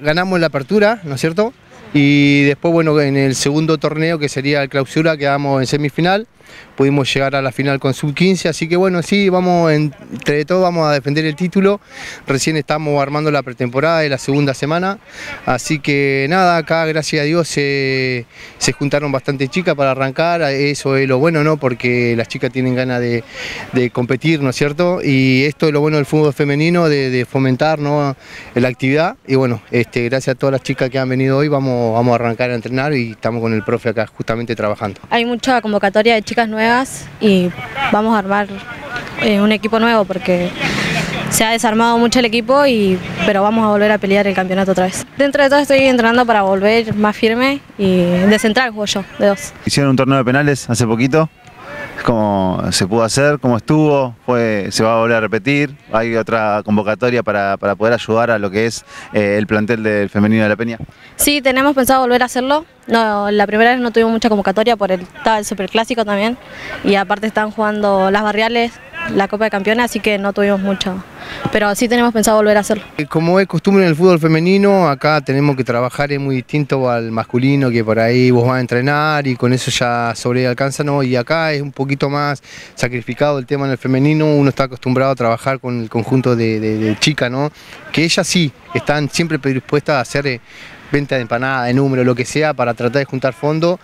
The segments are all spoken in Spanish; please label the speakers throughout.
Speaker 1: Ganamos la apertura, ¿no es cierto? Y después, bueno, en el segundo torneo, que sería el clausura, quedamos en semifinal pudimos llegar a la final con sub-15, así que bueno, sí, vamos, entre todo vamos a defender el título, recién estamos armando la pretemporada de la segunda semana, así que nada, acá gracias a Dios se, juntaron bastante chicas para arrancar, eso es lo bueno, ¿no? Porque las chicas tienen ganas de, competir, ¿no es cierto? Y esto es lo bueno del fútbol femenino, de, fomentar ¿no? la actividad, y bueno, este, gracias a todas las chicas que han venido hoy, vamos, vamos a arrancar a entrenar y estamos con el profe acá justamente trabajando.
Speaker 2: Hay mucha convocatoria de chicas nuevas y vamos a armar eh, un equipo nuevo porque se ha desarmado mucho el equipo, y, pero vamos a volver a pelear el campeonato otra vez. Dentro de todo estoy entrenando para volver más firme y de central juego yo, de dos.
Speaker 3: Hicieron un torneo de penales hace poquito, cómo se pudo hacer, cómo estuvo, fue, se va a volver a repetir, hay otra convocatoria para, poder ayudar a lo que es eh, el plantel del femenino de la Peña.
Speaker 2: Sí, tenemos pensado volver a hacerlo, no, la primera vez no tuvimos mucha convocatoria por el, el superclásico también y aparte están jugando las barriales, la Copa de Campeones, así que no tuvimos mucho. Pero sí tenemos pensado volver a hacerlo.
Speaker 1: Eh, como es costumbre en el fútbol femenino, acá tenemos que trabajar, es muy distinto al masculino, que por ahí vos vas a entrenar y con eso ya sobre alcanza, ¿no? Y acá es un poquito más sacrificado el tema en el femenino, uno está acostumbrado a trabajar con el conjunto de, chicas, ¿no? Que ellas sí están siempre predispuestas a hacer... Eh, venta de empanada, de número, lo que sea, para tratar de juntar fondos.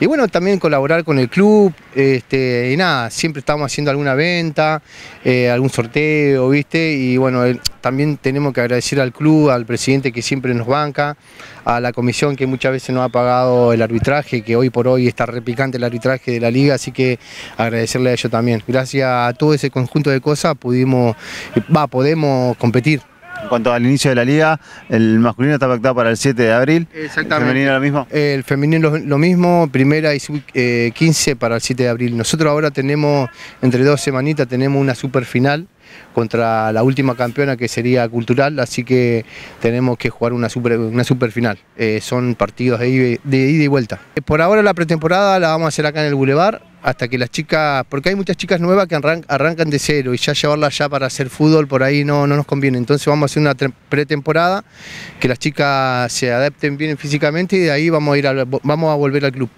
Speaker 1: Y bueno, también colaborar con el club, este, y nada, siempre estamos haciendo alguna venta, eh, algún sorteo, ¿viste? Y bueno, también tenemos que agradecer al club, al presidente que siempre nos banca, a la comisión que muchas veces nos ha pagado el arbitraje, que hoy por hoy está repicante el arbitraje de la liga, así que agradecerle a ellos también. Gracias a todo ese conjunto de cosas pudimos, va, podemos competir.
Speaker 3: En cuanto al inicio de la liga, el masculino está pactado para el 7 de abril.
Speaker 1: Exactamente.
Speaker 3: ¿El femenino lo mismo?
Speaker 1: El femenino lo, mismo, primera y sub 15 eh, para el 7 de abril. Nosotros ahora tenemos, entre dos semanitas, tenemos una super final contra la última campeona que sería Cultural, así que tenemos que jugar una super, una super final. Eh, son partidos de, ida y vuelta. Eh, por ahora la pretemporada la vamos a hacer acá en el Boulevard, hasta que las chicas, porque hay muchas chicas nuevas que arrancan de cero y ya llevarlas ya para hacer fútbol por ahí no, no nos conviene. Entonces vamos a hacer una pretemporada, que las chicas se adapten bien físicamente y de ahí vamos a, ir vamos a volver al club.